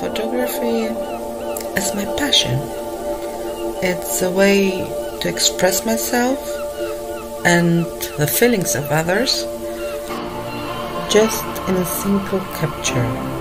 photography is my passion. It's a way to express myself and the feelings of others just in a simple capture.